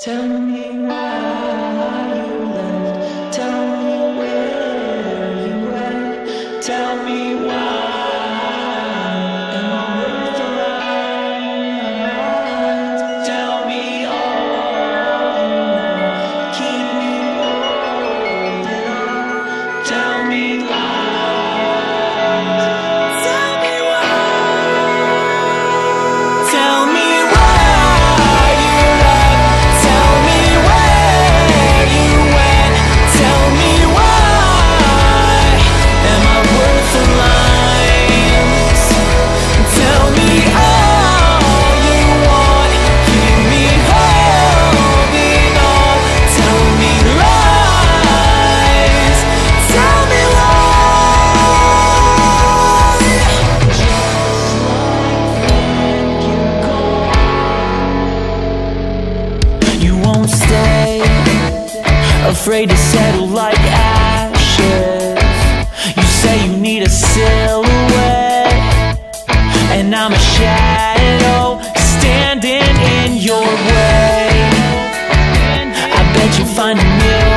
Tell me why you left. Tell me where you went. Tell me won't stay. Afraid to settle like ashes. You say you need a silhouette And I'm a shadow Standing in your way. I bet you find a mirror